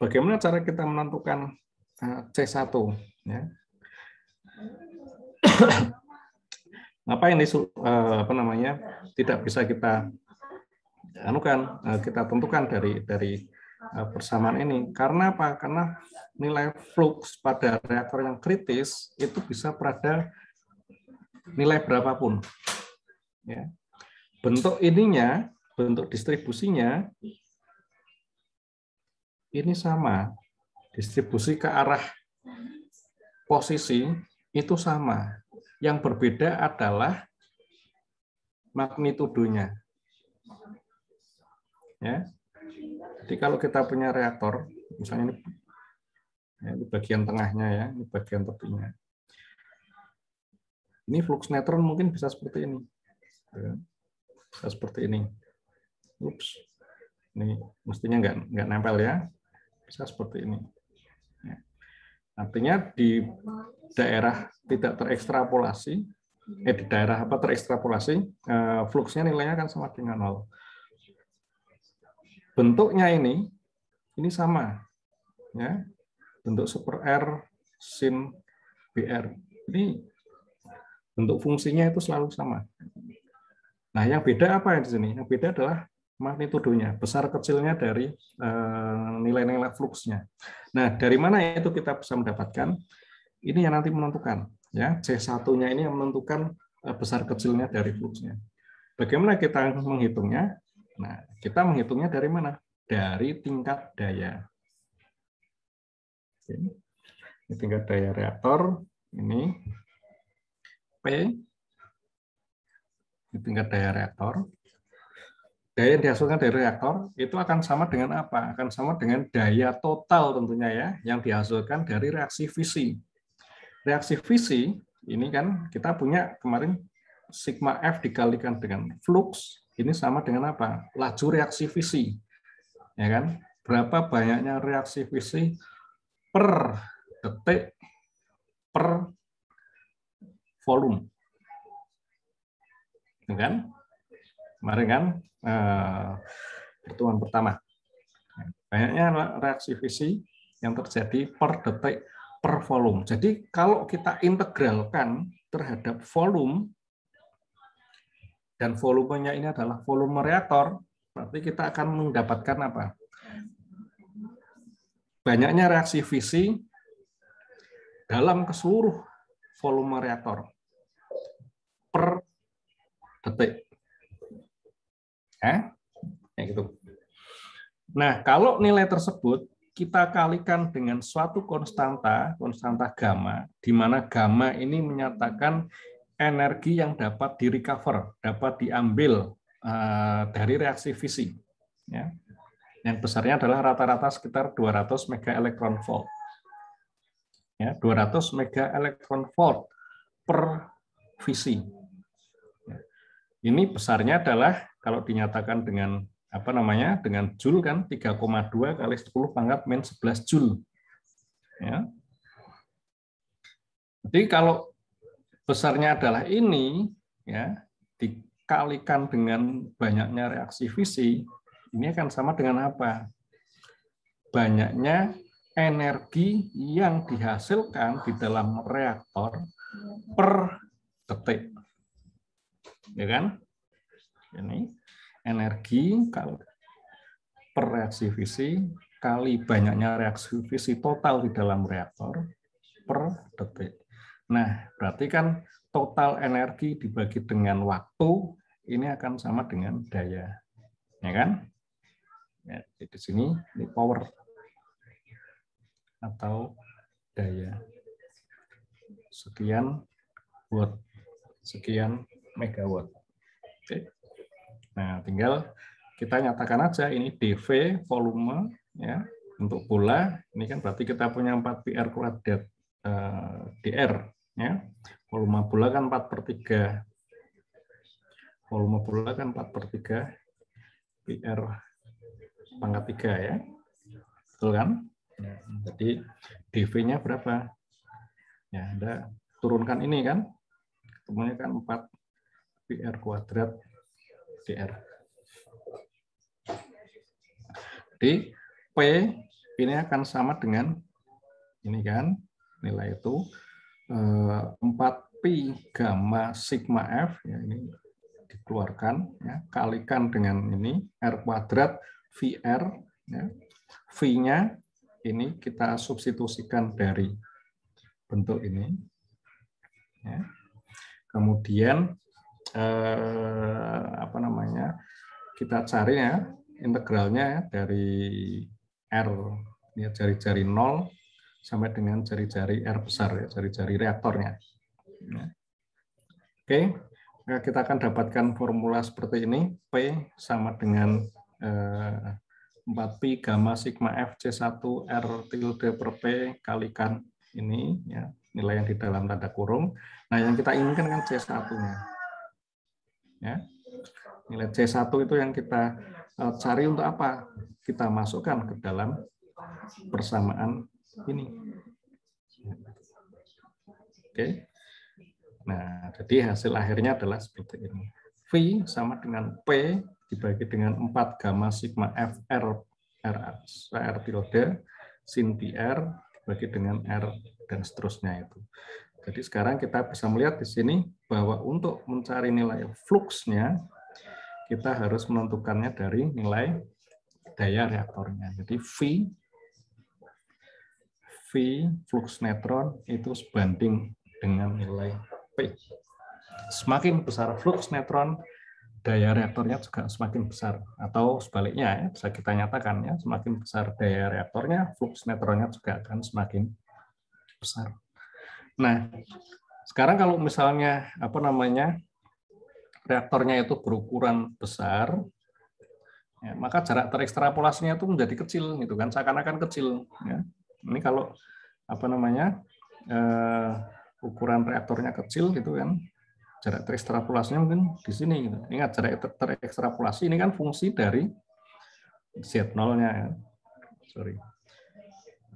bagaimana cara kita menentukan eh, C1 ya? Apa ini eh, apa namanya tidak bisa kita anu kan eh, kita tentukan dari dari persamaan ini. Karena apa? Karena nilai flux pada reaktor yang kritis itu bisa pada nilai berapapun. Ya. Bentuk ininya, bentuk distribusinya ini sama. Distribusi ke arah posisi itu sama. Yang berbeda adalah magnitudonya. Ya. Jadi kalau kita punya reaktor, misalnya ini, ya, ini bagian tengahnya ya, ini bagian tepinya. Ini flux neutron mungkin bisa seperti ini. Ya. Bisa seperti ini. Ups. Ini mestinya nggak nggak nempel ya. Bisa seperti ini. Ya. Artinya di daerah tidak terekstrapolasi, eh di daerah apa terekstrapolasi, eh, fluxnya nilainya akan sama dengan nol bentuknya ini ini sama ya bentuk super R sin BR ini bentuk fungsinya itu selalu sama nah yang beda apa di sini? Yang beda adalah magnitudonya besar kecilnya dari eh, nilai-nilai fluxnya. Nah dari mana itu kita bisa mendapatkan? Ini yang nanti menentukan ya. C1-nya ini yang menentukan eh, besar kecilnya dari fluxnya. Bagaimana kita menghitungnya? Nah, kita menghitungnya dari mana? Dari tingkat daya. Ini tingkat daya reaktor, ini P, ini tingkat daya reaktor. Daya yang dihasilkan dari reaktor itu akan sama dengan apa? Akan sama dengan daya total tentunya ya, yang dihasilkan dari reaksi fisi. Reaksi fisi ini kan kita punya kemarin sigma F dikalikan dengan flux ini sama dengan apa? Laju reaksi fisi. Ya kan? Berapa banyaknya reaksi fisi per detik per volume. Ya kan? Kemarin kan eh, pertemuan pertama. Banyaknya reaksi fisi yang terjadi per detik per volume. Jadi kalau kita integralkan terhadap volume dan volumenya ini adalah volume reaktor, berarti kita akan mendapatkan apa? Banyaknya reaksi fisi dalam ke seluruh volume reaktor detik. Eh? Ya gitu. Nah, kalau nilai tersebut kita kalikan dengan suatu konstanta, konstanta gamma, di mana gamma ini menyatakan energi yang dapat di recover, dapat diambil uh, dari reaksi fisi. Ya. Yang besarnya adalah rata-rata sekitar 200 mega elektron volt. Ya, 200 mega elektron volt per fisi. Ini besarnya adalah kalau dinyatakan dengan apa namanya dengan joule kan 3,2 kali 10 pangkat min 11 joule. Ya. Jadi kalau besarnya adalah ini ya dikalikan dengan banyaknya reaksi fisi ini akan sama dengan apa banyaknya energi yang dihasilkan di dalam reaktor per detik ya kan ini energi kalau per reaksi fisi kali banyaknya reaksi fisi total di dalam reaktor per detik Nah, berarti kan total energi dibagi dengan waktu ini akan sama dengan daya. Ya kan? Ya, di sini ini power atau daya. Sekian watt, sekian megawatt. Oke. Nah, tinggal kita nyatakan aja ini dV volume ya untuk bola ini kan berarti kita punya 4 PR kuadrat eh, dr Ya. Volume bola kan 4 per 3. Volume bola kan 4 per 3. PR pangkat 3 ya. Betul kan? Jadi DV-nya berapa? Ya, Anda turunkan ini kan. Ketemunya kan 4 PR kuadrat DR. Jadi P ini akan sama dengan ini kan nilai itu 4pi eh, gamma sigma F, ya ini dikeluarkan, ya, kalikan dengan ini, R kuadrat VR, ya, V-nya ini kita substitusikan dari bentuk ini. Ya. Kemudian eh, apa namanya kita cari ya integralnya ya, dari R ya jari-jari 0 sampai dengan jari-jari R besar ya jari-jari reaktornya. Ya. Oke, nah, kita akan dapatkan formula seperti ini P sama dengan eh, 4pi gamma sigma F C1 R tilde per P kalikan ini ya nilai yang di dalam tanda kurung. Nah, yang kita inginkan kan C1-nya. Ya. Nilai C1 itu yang kita eh, cari untuk apa? Kita masukkan ke dalam persamaan ini. Oke. Nah, jadi hasil akhirnya adalah seperti ini. V sama dengan P dibagi dengan 4 gamma sigma F R R, R tilde sin PR dibagi dengan R dan seterusnya itu. Jadi sekarang kita bisa melihat di sini bahwa untuk mencari nilai fluxnya kita harus menentukannya dari nilai daya reaktornya. Jadi V V flux neutron itu sebanding dengan nilai P. Semakin besar flux neutron, daya reaktornya juga semakin besar atau sebaliknya ya bisa kita nyatakan ya semakin besar daya reaktornya flux neutronnya juga akan semakin besar. Nah, sekarang kalau misalnya apa namanya reaktornya itu berukuran besar, ya, maka jarak terekstrapolasinya itu menjadi kecil gitu kan seakan-akan kecil. Ya. Ini kalau apa namanya eh, ukuran reaktornya kecil gitu kan jarak terekstrapolasinya mungkin di sini. Gitu. Ingat jarak terekstrapolasi ini kan fungsi dari Z0-nya. Ya. Sorry.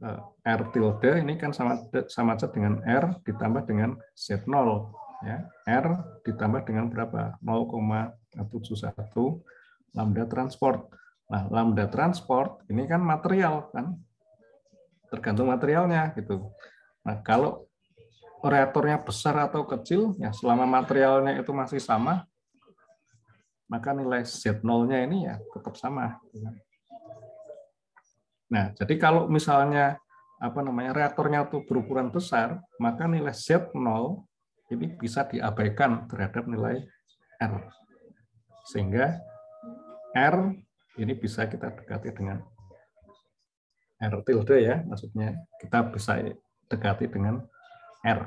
Eh, R tilde ini kan sama sama saja dengan R ditambah dengan Z0. Ya. R ditambah dengan berapa? 0,71 lambda transport. Nah, lambda transport ini kan material kan, tergantung materialnya gitu. Nah, kalau reaktornya besar atau kecil, ya selama materialnya itu masih sama, maka nilai Z0-nya ini ya tetap sama. Nah, jadi kalau misalnya apa namanya reaktornya itu berukuran besar, maka nilai Z0 ini bisa diabaikan terhadap nilai R. Sehingga R ini bisa kita dekati dengan R tilde ya, maksudnya kita bisa dekati dengan R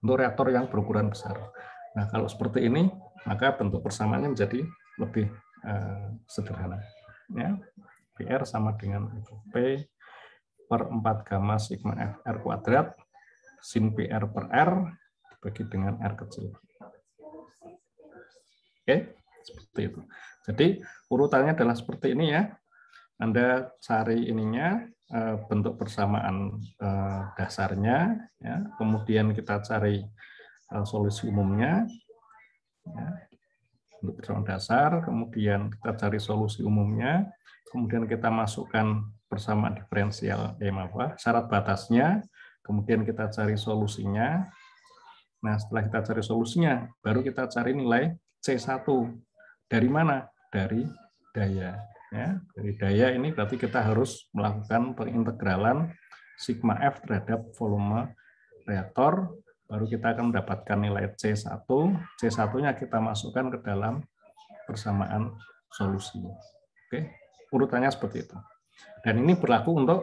untuk reaktor yang berukuran besar. Nah, kalau seperti ini, maka bentuk persamaannya menjadi lebih uh, sederhana. Ya, PR sama dengan P per 4 gamma sigma F R kuadrat sin PR per R dibagi dengan R kecil. Oke, seperti itu. Jadi urutannya adalah seperti ini ya. Anda cari ininya, Eh, bentuk persamaan eh, dasarnya, ya. kemudian kita cari eh, solusi umumnya, ya. Bentuk persamaan dasar, kemudian kita cari solusi umumnya, kemudian kita masukkan persamaan diferensial, eh apa, syarat batasnya, kemudian kita cari solusinya. Nah, setelah kita cari solusinya, baru kita cari nilai C1. Dari mana? Dari daya. Ya, dari daya ini berarti kita harus melakukan pengintegralan sigma F terhadap volume reaktor, baru kita akan mendapatkan nilai C1. C1-nya kita masukkan ke dalam persamaan solusi. Oke, urutannya seperti itu. Dan ini berlaku untuk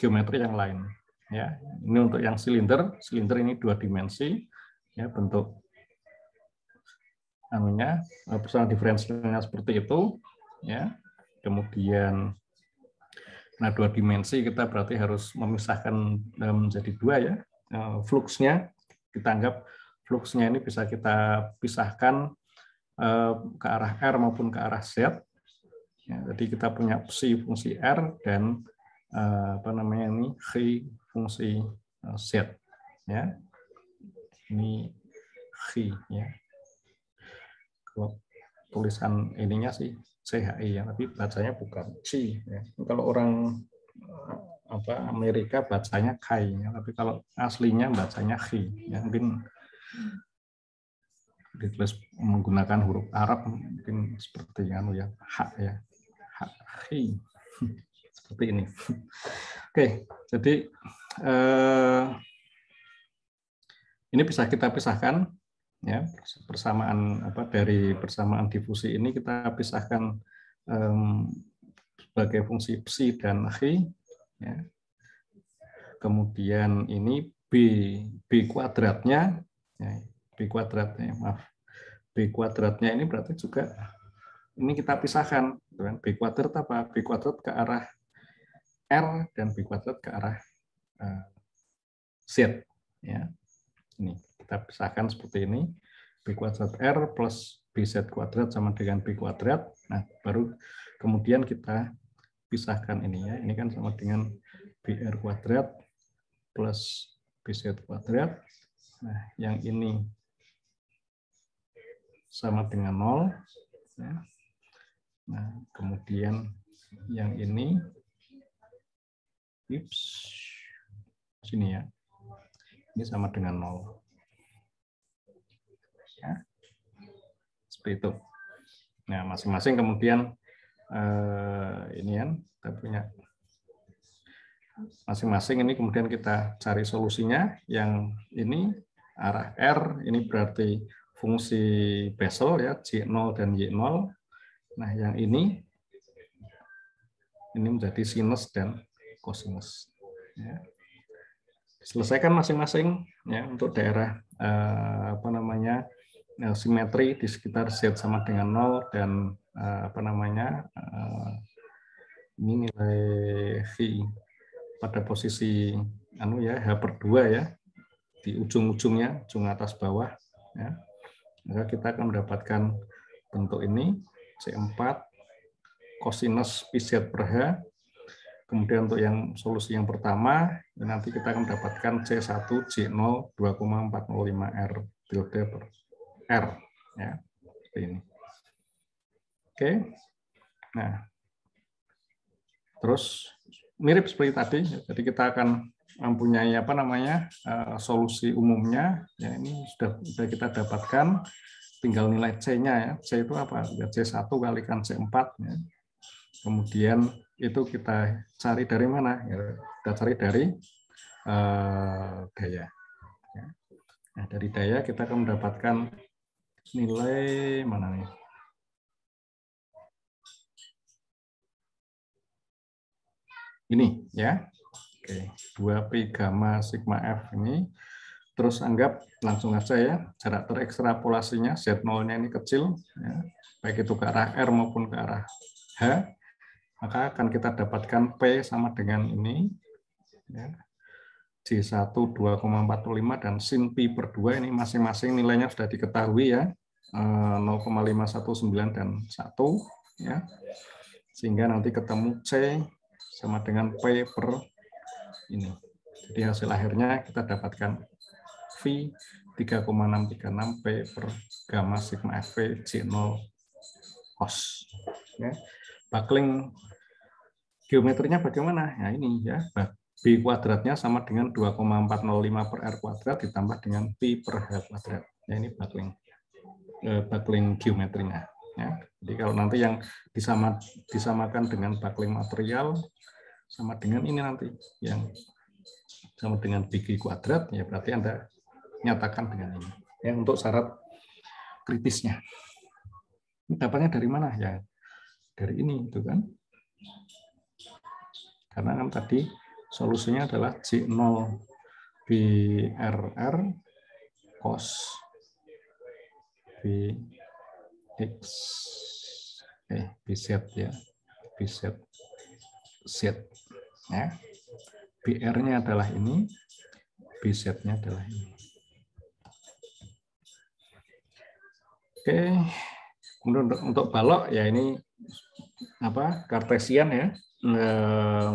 geometri yang lain. Ya, ini untuk yang silinder, silinder ini dua dimensi, ya bentuk anunya persamaan diferensialnya seperti itu, ya kemudian nah dua dimensi kita berarti harus memisahkan menjadi dua ya eh, fluxnya kita anggap fluxnya ini bisa kita pisahkan eh, ke arah R maupun ke arah Z ya, jadi kita punya psi fungsi R dan eh, apa namanya ini chi fungsi Z ya ini chi ya kalau tulisan ininya sih CHI ya, tapi bacanya bukan C. Ya. Kalau orang apa Amerika bacanya Kai, ya. tapi kalau aslinya bacanya Khi. Ya. Mungkin ditulis menggunakan huruf Arab mungkin seperti anu ya H ya H Khi seperti ini. Oke, jadi eh, ini bisa kita pisahkan ya persamaan apa dari persamaan difusi ini kita pisahkan um, sebagai fungsi psi dan hi ya. kemudian ini b b kuadratnya ya, b kuadratnya maaf b kuadratnya ini berarti juga ini kita pisahkan gitu kan b kuadrat apa b kuadrat ke arah r dan b kuadrat ke arah uh, z ya ini kita pisahkan seperti ini. B kuadrat R plus BZ kuadrat sama dengan B kuadrat. Nah, baru kemudian kita pisahkan ini ya. Ini kan sama dengan BR kuadrat plus BZ kuadrat. Nah, yang ini sama dengan 0. Ya. Nah, kemudian yang ini, Ips, sini ya, ini sama dengan 0. Ya. Seperti itu. Nah, masing-masing kemudian eh, ini kan kita punya masing-masing ini kemudian kita cari solusinya. Yang ini arah R ini berarti fungsi Bessel ya J0 dan Y0. Nah, yang ini ini menjadi sinus dan kosinus. Ya selesaikan masing-masing ya untuk daerah eh, apa namanya simetri di sekitar z sama dengan 0 dan eh, apa namanya eh, ini nilai v pada posisi anu ya h per 2 ya di ujung-ujungnya ujung atas bawah ya. Maka kita akan mendapatkan bentuk ini C4 cosinus pz per H. Kemudian untuk yang solusi yang pertama, nanti kita akan mendapatkan C1 J0 2,405 R tilde per R. Ya, seperti ini. Oke. Nah, terus mirip seperti tadi. Jadi kita akan mempunyai apa namanya uh, solusi umumnya. Ya ini sudah sudah kita dapatkan. Tinggal nilai C-nya ya. C itu apa? Ya, C1 kalikan C4. Ya. Kemudian itu kita cari dari mana? Ya, kita cari dari uh, daya. Ya. Nah, dari daya kita akan mendapatkan nilai mana nih? Ini ya. Oke, 2Pi gamma sigma F ini. Terus anggap langsung saja ya, jarak terekstrapolasinya Z0-nya ini kecil, ya, baik itu ke arah R maupun ke arah H maka akan kita dapatkan P sama dengan ini. Ya. J1 2,45 dan sin pi per 2 ini masing-masing nilainya sudah diketahui ya. 0,519 eh, dan 1 ya. Sehingga nanti ketemu C sama dengan P per ini. Jadi hasil akhirnya kita dapatkan V 3,636 P per gamma sigma FV J0 cos. Ya buckling geometrinya bagaimana? Nah ini ya, B kuadratnya sama dengan 2,405 per R kuadrat ditambah dengan Pi per H kuadrat. Ya, ini buckling, eh, buckling geometrinya. Ya. Jadi kalau nanti yang disama, disamakan dengan buckling material, sama dengan ini nanti, yang sama dengan BG kuadrat, ya berarti Anda nyatakan dengan ini. Ya, untuk syarat kritisnya. Ini dapatnya dari mana? Ya, dari ini itu kan karena kan tadi solusinya adalah J0 BRR cos BX eh BZ ya BZ Z ya. BR-nya adalah ini BZ-nya adalah ini. Oke, kemudian untuk, untuk balok ya ini apa kartesian ya. Eh,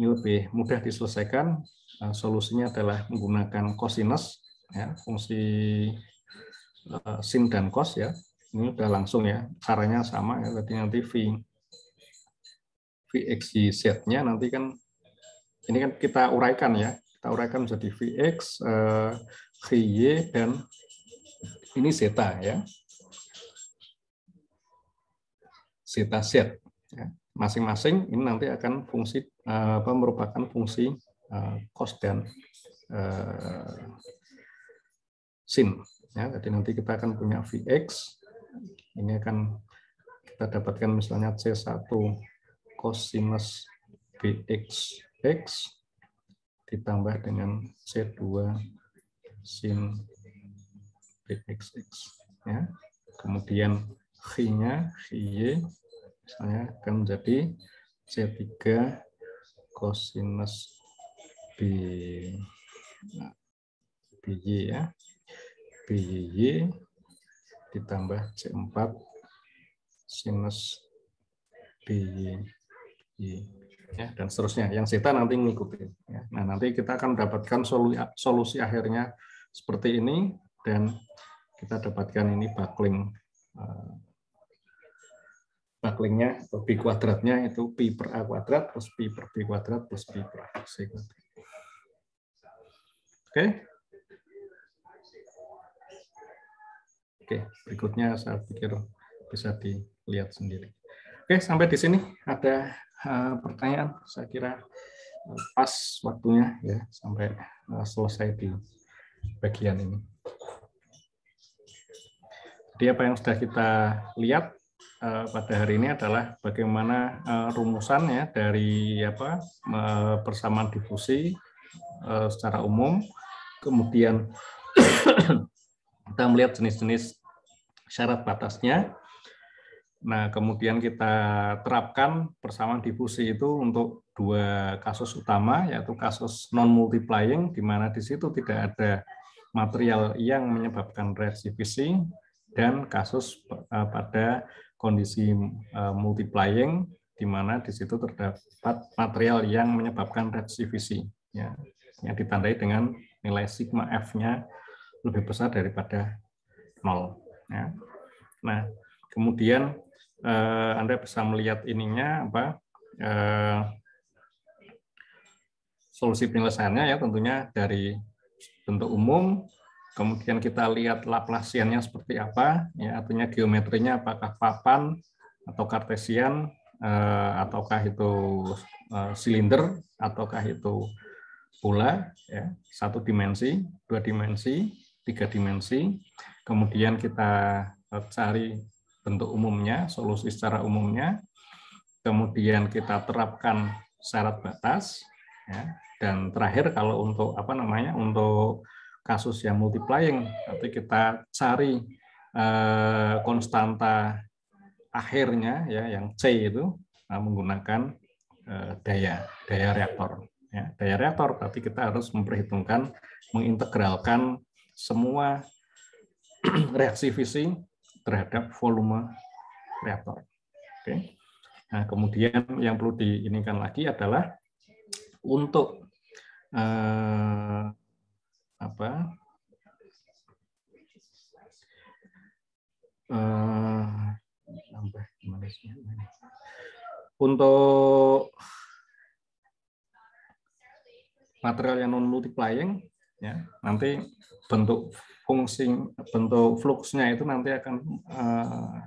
ini lebih mudah diselesaikan eh, solusinya adalah menggunakan cosinus ya fungsi eh, sin dan cos ya ini udah langsung ya caranya sama ya tadi nanti v vx z-nya nanti kan ini kan kita uraikan ya kita uraikan menjadi vx vy dan ini zeta ya zeta z. Ya. Masing-masing ini nanti akan fungsi apa merupakan fungsi cos dan sin ya jadi nanti kita akan punya Vx ini akan kita dapatkan misalnya C1 cosinus Bx X ditambah dengan C2 sin BXX ya kemudian Y misalnya akan menjadi C3 cosinus B. BY ya. BY ditambah C4 sinus BY ya. Dan seterusnya. Yang zeta nanti mengikuti ya. nah nanti kita akan mendapatkan solusi, solusi akhirnya seperti ini. Dan kita dapatkan ini buckling uh, bucklingnya atau pi kuadratnya itu pi per a kuadrat plus pi per b kuadrat plus pi per c kuadrat oke Oke, berikutnya saya pikir bisa dilihat sendiri. Oke, sampai di sini ada uh, pertanyaan. Saya kira uh, pas waktunya ya sampai uh, selesai di bagian ini. Jadi apa yang sudah kita lihat uh, pada hari ini adalah bagaimana rumusan ya dari apa uh, persamaan difusi secara umum, kemudian kita melihat jenis-jenis syarat batasnya. Nah, kemudian kita terapkan persamaan difusi itu untuk dua kasus utama, yaitu kasus non-multiplying, di mana di situ tidak ada material yang menyebabkan reaksi fisi, dan kasus eh, pada kondisi eh, multiplying, di mana di situ terdapat material yang menyebabkan reaksi fisi, ya, yang ditandai dengan nilai sigma F-nya lebih besar daripada nol. Ya. Nah, kemudian eh, Anda bisa melihat ininya apa eh, solusi penyelesaiannya ya tentunya dari bentuk umum, kemudian kita lihat Laplaciannya seperti apa, ya artinya geometrinya apakah papan atau kartesian eh, ataukah itu eh, silinder ataukah itu bola ya satu dimensi, dua dimensi, tiga dimensi. Kemudian kita eh, cari bentuk umumnya, solusi secara umumnya, kemudian kita terapkan syarat batas, ya, dan terakhir kalau untuk apa namanya untuk kasus yang multiplying, nanti kita cari eh, konstanta akhirnya ya yang C itu nah, menggunakan eh, daya daya reaktor. Ya, daya reaktor, tapi kita harus memperhitungkan mengintegralkan semua reaksi fisi terhadap volume reaktor. Oke. Nah, kemudian yang perlu diinikan lagi adalah untuk eh, apa? Eh, Untuk material yang non multiplying ya, nanti bentuk fungsi bentuk fluxnya itu nanti akan uh,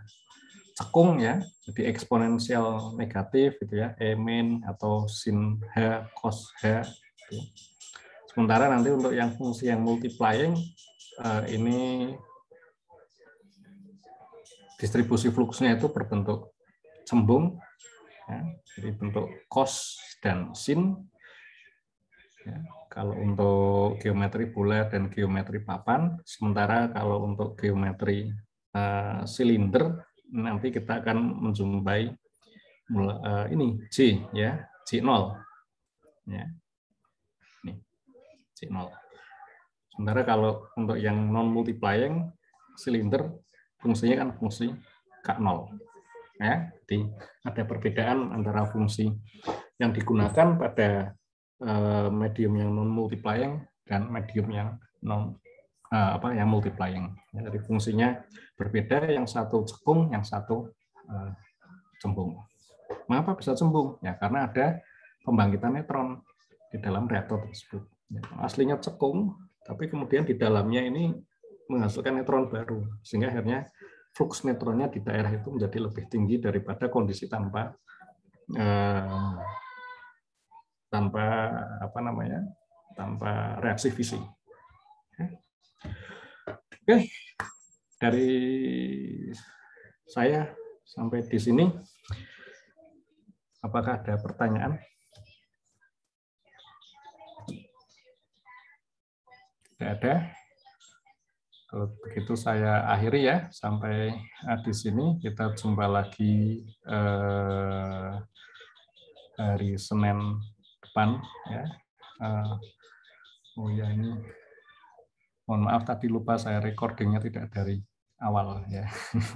cekung ya, jadi eksponensial negatif gitu ya, e min atau sin h cos h. Gitu. Sementara nanti untuk yang fungsi yang multiplying uh, ini distribusi fluxnya itu berbentuk cembung, ya, jadi bentuk cos dan sin. Ya, kalau untuk geometri bulat dan geometri papan, sementara kalau untuk geometri uh, silinder nanti kita akan menjumpai uh, ini C ya, C0. Ya. C0. Sementara kalau untuk yang non multiplying silinder fungsinya kan fungsi K0. Ya, jadi ada perbedaan antara fungsi yang digunakan pada Eh, medium yang non multiplying dan medium yang non uh, apa yang multiplying. Ya, jadi fungsinya berbeda, yang satu cekung, yang satu uh, cembung. Mengapa bisa cembung? Ya karena ada pembangkitan neutron di dalam reaktor tersebut. Ya, aslinya cekung, tapi kemudian di dalamnya ini menghasilkan neutron baru, sehingga akhirnya flux neutronnya di daerah itu menjadi lebih tinggi daripada kondisi tanpa eh, tanpa apa namanya tanpa reaksi fisik. Oke, dari saya sampai di sini. Apakah ada pertanyaan? Tidak ada. Kalau begitu saya akhiri ya sampai di sini kita jumpa lagi eh, hari Senin depan ya. Eh, oh ya ini mohon maaf tadi lupa saya recordingnya tidak dari awal ya.